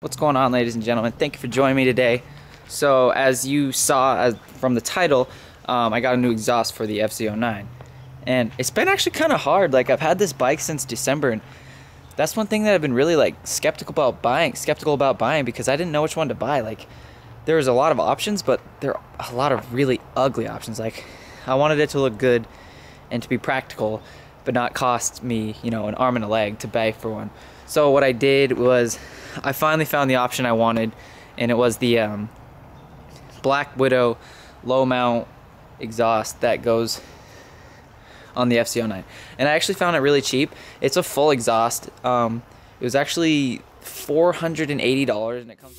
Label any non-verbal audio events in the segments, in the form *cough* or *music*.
What's going on, ladies and gentlemen? Thank you for joining me today. So, as you saw as, from the title, um, I got a new exhaust for the FZ09. And it's been actually kind of hard. Like, I've had this bike since December, and that's one thing that I've been really, like, skeptical about buying, skeptical about buying because I didn't know which one to buy. Like, there was a lot of options, but there are a lot of really ugly options. Like, I wanted it to look good and to be practical, but not cost me, you know, an arm and a leg to buy for one. So what I did was I finally found the option I wanted, and it was the um, Black Widow low mount exhaust that goes on the FZ09. And I actually found it really cheap. It's a full exhaust. Um, it was actually $480 and it comes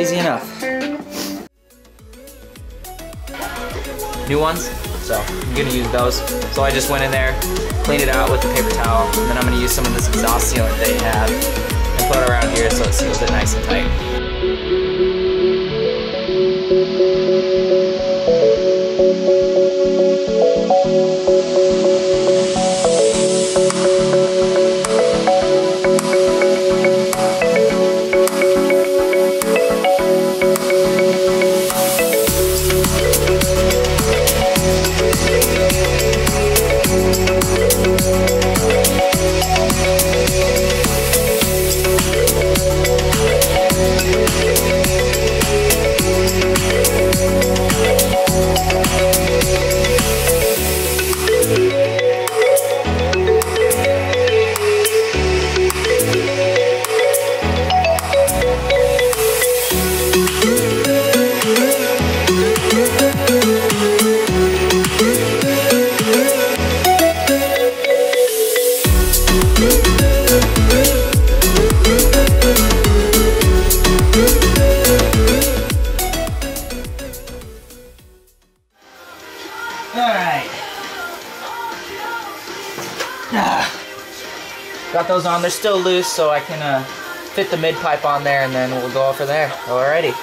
Easy enough. New ones, so I'm gonna use those. So I just went in there, cleaned it out with a paper towel, and then I'm gonna use some of this exhaust sealant they have and put it around here so it seals it nice and tight. Those on. They're still loose, so I can uh, fit the mid pipe on there, and then we'll go over there. Alrighty.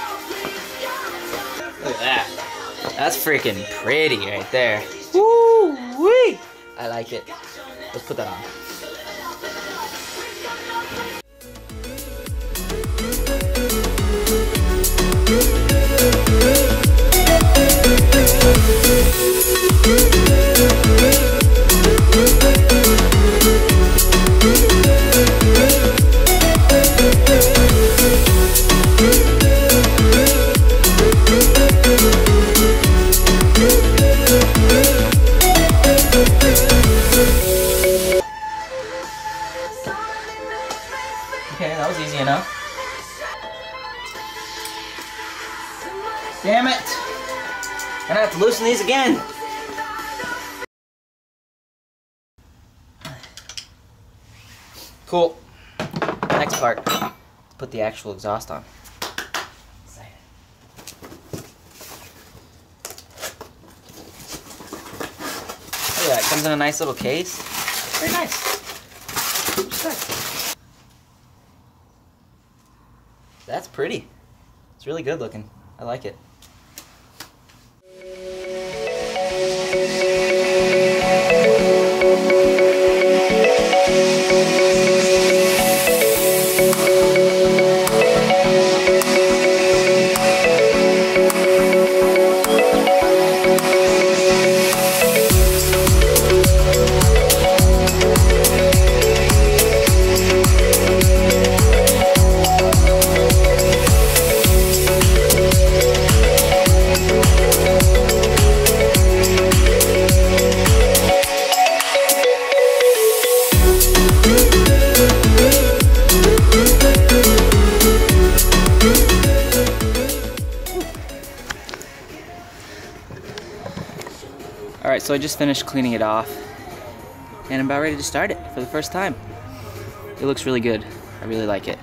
Look at that. That's freaking pretty right there. Woo wee! I like it. Let's put that on. Gonna have to loosen these again. Cool. Next part. Let's put the actual exhaust on. Look at that. Comes in a nice little case. Very nice. Nice. That's pretty. It's really good looking. I like it. Alright, so I just finished cleaning it off. And I'm about ready to start it for the first time. It looks really good. I really like it.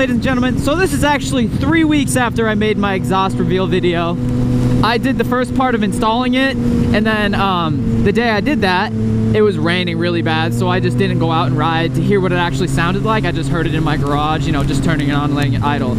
Ladies and gentlemen? So this is actually three weeks after I made my exhaust reveal video. I did the first part of installing it, and then um, the day I did that, it was raining really bad, so I just didn't go out and ride to hear what it actually sounded like. I just heard it in my garage, you know, just turning it on, letting it idle.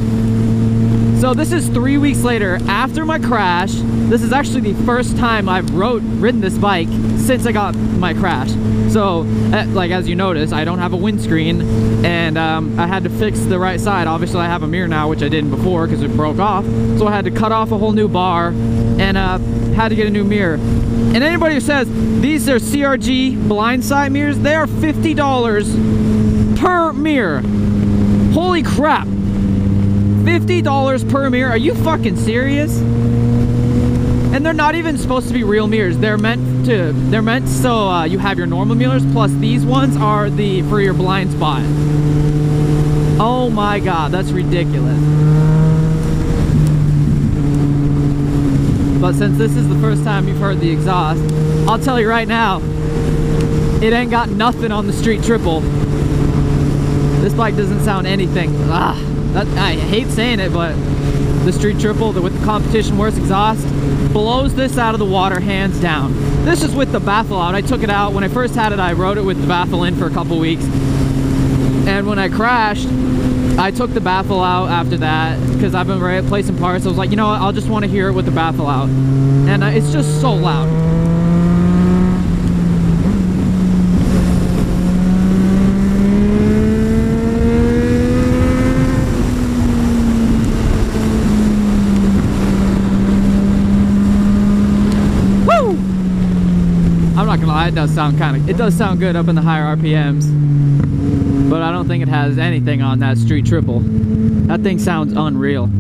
So this is three weeks later after my crash. This is actually the first time I've rode ridden this bike since I got my crash. So, uh, like as you notice, I don't have a windscreen, and um, I had to fix the right side. Obviously, I have a mirror now, which I didn't before because it broke off. So I had to cut off a whole new bar and uh, had to get a new mirror. And anybody who says these are CRG Blindsight mirrors, they are fifty dollars per mirror. Holy crap! $50 per mirror? Are you fucking serious? And they're not even supposed to be real mirrors. They're meant to they're meant so uh, you have your normal mirrors plus these ones are the for your blind spot. Oh my god, that's ridiculous. But since this is the first time you've heard the exhaust, I'll tell you right now, it ain't got nothing on the street triple. This bike doesn't sound anything. Ah, that, I hate saying it, but the Street Triple the, with the competition worst exhaust blows this out of the water hands down. This is with the baffle out. I took it out when I first had it. I rode it with the baffle in for a couple weeks, and when I crashed, I took the baffle out after that because I've been replacing parts. I was like, you know what? I'll just want to hear it with the baffle out, and it's just so loud. Woo! It does sound kind of, it does sound good up in the higher RPMs. But I don't think it has anything on that Street Triple. That thing sounds unreal. *laughs*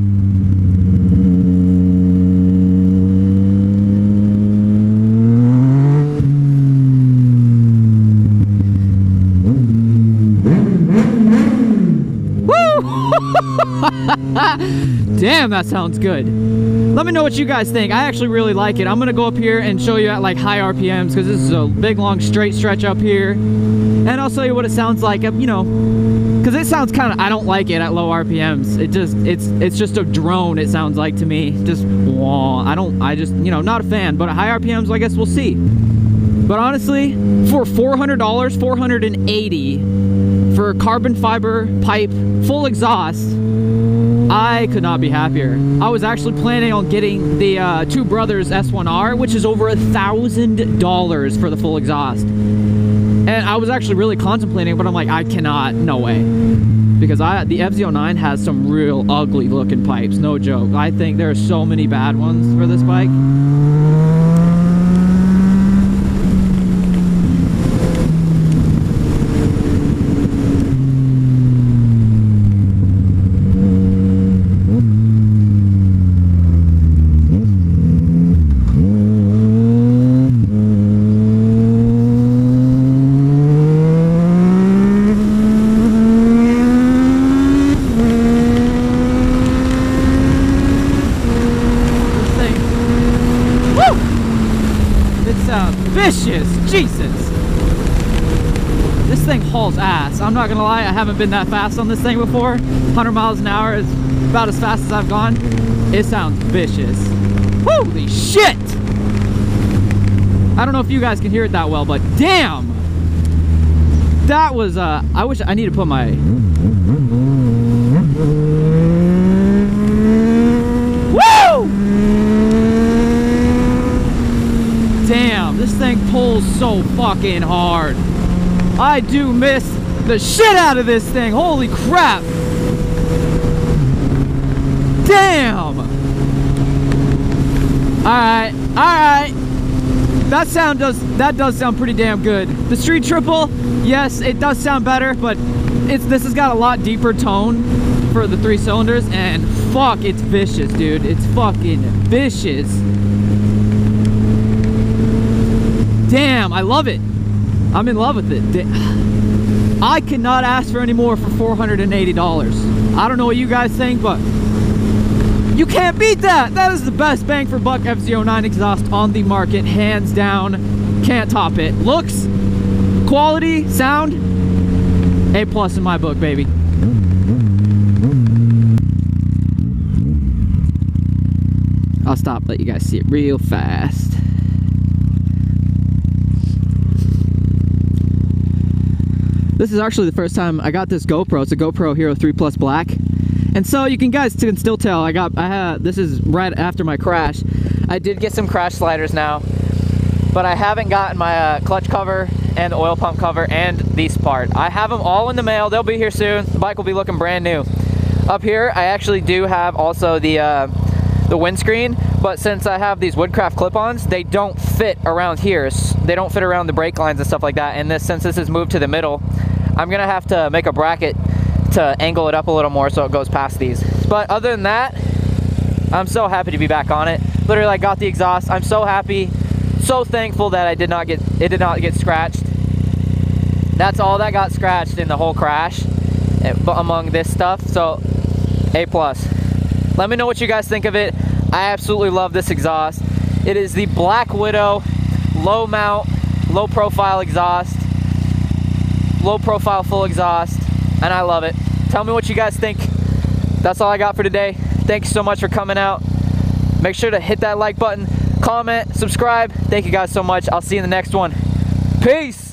Damn, that sounds good. Let me know what you guys think. I actually really like it. I'm gonna go up here and show you at like high RPMs because this is a big long straight stretch up here. And I'll show you what it sounds like, you know, because it sounds kind of, I don't like it at low RPMs. It just, it's it's just a drone, it sounds like to me. Just, wah. I don't, I just, you know, not a fan. But at high RPMs, I guess we'll see. But honestly, for $400, 480 for a carbon fiber pipe, full exhaust, I could not be happier. I was actually planning on getting the uh, Two Brothers S1R, which is over a thousand dollars for the full exhaust. And I was actually really contemplating, but I'm like, I cannot, no way. Because I, the FZ09 has some real ugly looking pipes, no joke. I think there are so many bad ones for this bike. This thing hauls ass. I'm not gonna lie, I haven't been that fast on this thing before. 100 miles an hour is about as fast as I've gone. It sounds vicious. Holy shit! I don't know if you guys can hear it that well, but damn! That was, uh, I wish, I need to put my... fucking hard. I do miss the shit out of this thing. Holy crap. Damn. Alright, alright. That sound does that does sound pretty damn good. The street triple, yes, it does sound better, but it's this has got a lot deeper tone for the three cylinders and fuck it's vicious, dude. It's fucking vicious. Damn, I love it. I'm in love with it. I cannot ask for any more for $480. I don't know what you guys think, but you can't beat that. That is the best bang for buck FZ09 exhaust on the market, hands down. Can't top it. Looks, quality, sound, A plus in my book, baby. I'll stop, let you guys see it real fast. This is actually the first time I got this GoPro. It's a GoPro Hero 3 Plus Black. And so you can guys can still tell I got I had this is right after my crash. I did get some crash sliders now, but I haven't gotten my uh, clutch cover and oil pump cover and these part. I have them all in the mail. They'll be here soon. The bike will be looking brand new. Up here, I actually do have also the uh, the windscreen, but since I have these Woodcraft clip-ons, they don't fit around here. They don't fit around the brake lines and stuff like that. And this, since this is moved to the middle, I'm gonna have to make a bracket to angle it up a little more so it goes past these. But other than that, I'm so happy to be back on it. Literally, I got the exhaust. I'm so happy, so thankful that I did not get it did not get scratched. That's all that got scratched in the whole crash eh, among this stuff. So, A plus. Let me know what you guys think of it. I absolutely love this exhaust. It is the Black Widow low mount, low profile exhaust, low profile full exhaust, and I love it. Tell me what you guys think. That's all I got for today. Thanks so much for coming out. Make sure to hit that like button, comment, subscribe. Thank you guys so much. I'll see you in the next one. Peace.